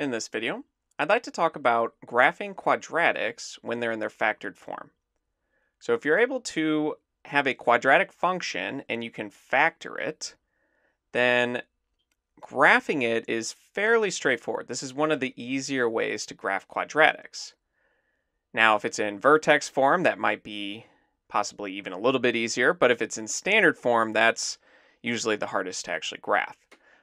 In this video, I'd like to talk about graphing quadratics when they're in their factored form. So if you're able to have a quadratic function and you can factor it, then graphing it is fairly straightforward. This is one of the easier ways to graph quadratics. Now, if it's in vertex form, that might be possibly even a little bit easier, but if it's in standard form, that's usually the hardest to actually graph.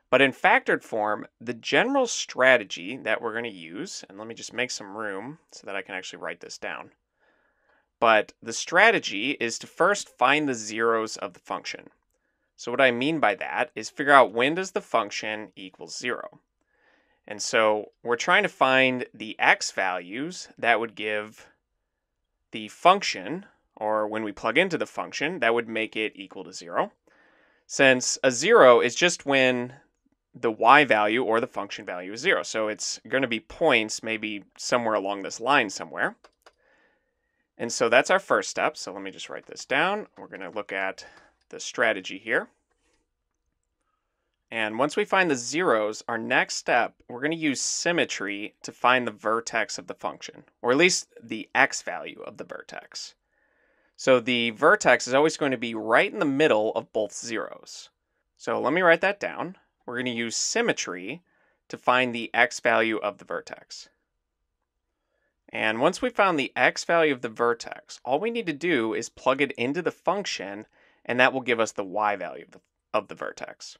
But in factored form, the general strategy that we're going to use, and let me just make some room so that I can actually write this down. But the strategy is to first find the zeros of the function. So what I mean by that is figure out when does the function equal zero. And so we're trying to find the x values that would give the function, or when we plug into the function, that would make it equal to zero. Since a zero is just when the y value or the function value is zero. So it's going to be points maybe somewhere along this line somewhere. And so that's our first step. So let me just write this down. We're going to look at the strategy here. And once we find the zeros, our next step, we're going to use symmetry to find the vertex of the function, or at least the x value of the vertex. So the vertex is always going to be right in the middle of both zeros. So let me write that down we're going to use symmetry to find the x value of the vertex. And once we found the x value of the vertex, all we need to do is plug it into the function, and that will give us the y value of the, of the vertex.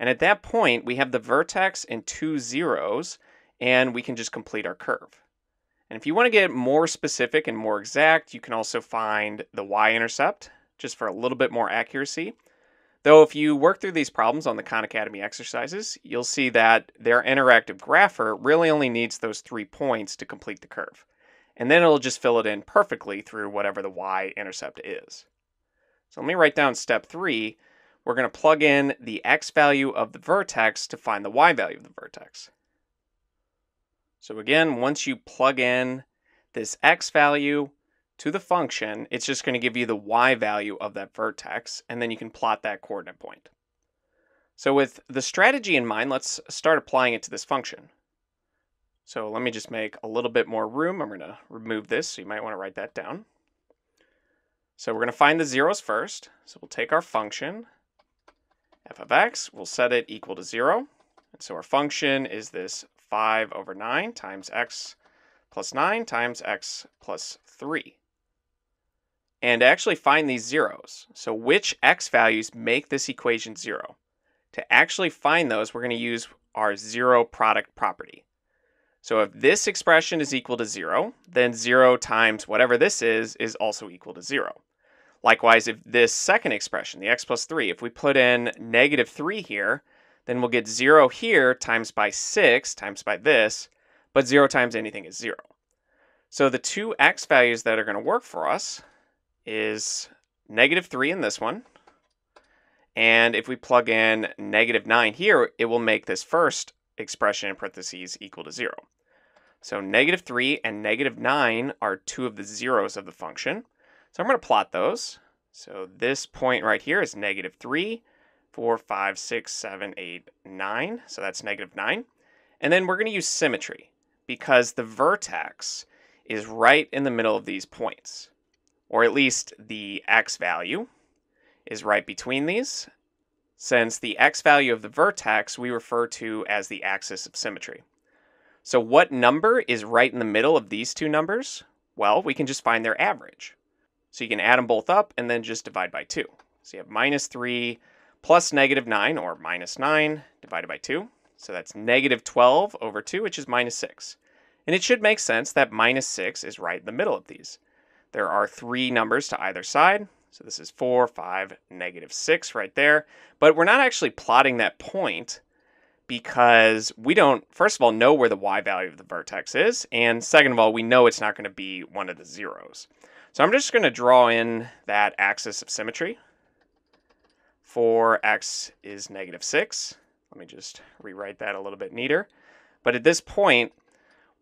And at that point, we have the vertex and two zeros, and we can just complete our curve. And if you want to get more specific and more exact, you can also find the y-intercept, just for a little bit more accuracy. Though if you work through these problems on the Khan Academy exercises, you'll see that their interactive grapher really only needs those three points to complete the curve. And then it'll just fill it in perfectly through whatever the y-intercept is. So let me write down step three. We're going to plug in the x value of the vertex to find the y value of the vertex. So again, once you plug in this x value to the function, it's just going to give you the y value of that vertex, and then you can plot that coordinate point. So with the strategy in mind, let's start applying it to this function. So let me just make a little bit more room. I'm going to remove this, so you might want to write that down. So we're going to find the zeros first. So we'll take our function, f of x, we'll set it equal to 0. And so our function is this 5 over 9 times x plus 9 times x plus 3 and actually find these zeros. So which x values make this equation zero? To actually find those, we're going to use our zero product property. So if this expression is equal to zero, then zero times whatever this is, is also equal to zero. Likewise, if this second expression, the x plus 3, if we put in negative 3 here, then we'll get 0 here times by 6 times by this, but 0 times anything is 0. So the two x values that are going to work for us is negative 3 in this one. And if we plug in negative 9 here, it will make this first expression in parentheses equal to 0. So negative 3 and negative 9 are two of the zeros of the function. So I'm going to plot those. So this point right here is negative 3, 4, 5, 6, 7, 8, 9. So that's negative 9. And then we're going to use symmetry because the vertex is right in the middle of these points or at least the x value, is right between these, since the x value of the vertex we refer to as the axis of symmetry. So what number is right in the middle of these two numbers? Well, we can just find their average. So you can add them both up and then just divide by 2. So you have minus 3 plus negative 9, or minus 9, divided by 2. So that's negative 12 over 2, which is minus 6. And it should make sense that minus 6 is right in the middle of these. There are three numbers to either side. So this is 4, 5, negative 6 right there. But we're not actually plotting that point because we don't, first of all, know where the y value of the vertex is. And second of all, we know it's not going to be one of the zeros. So I'm just going to draw in that axis of symmetry. For x is negative 6. Let me just rewrite that a little bit neater. But at this point,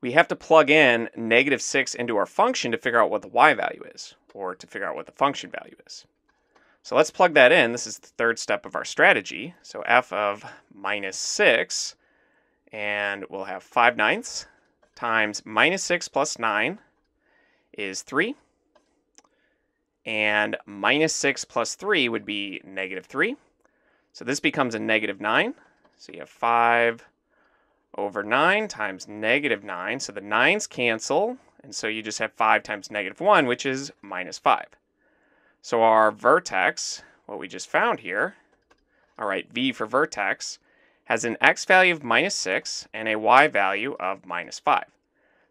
we have to plug in negative 6 into our function to figure out what the y value is, or to figure out what the function value is. So let's plug that in. This is the third step of our strategy. So f of minus 6 And we'll have 5 ninths times minus 6 plus 9 is 3. And minus 6 plus 3 would be negative 3. So this becomes a negative 9. So you have 5 over 9 times negative 9. So the 9's cancel. And so you just have 5 times negative 1, which is minus 5. So our vertex, what we just found here, all right, v for vertex, has an x value of minus 6 and a y value of minus 5.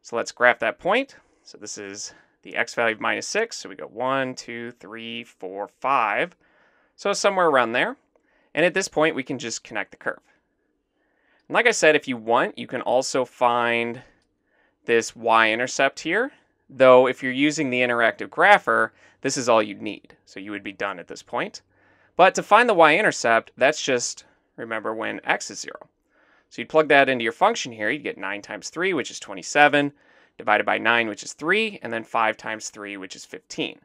So let's graph that point. So this is the x value of minus 6. So we go 1, 2, 3, 4, 5. So somewhere around there. And at this point, we can just connect the curve. Like I said, if you want, you can also find this y-intercept here. Though if you're using the interactive grapher, this is all you'd need. So you would be done at this point. But to find the y-intercept, that's just, remember, when x is 0. So you'd plug that into your function here. You'd get 9 times 3, which is 27, divided by 9, which is 3, and then 5 times 3, which is 15.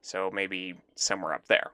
So maybe somewhere up there.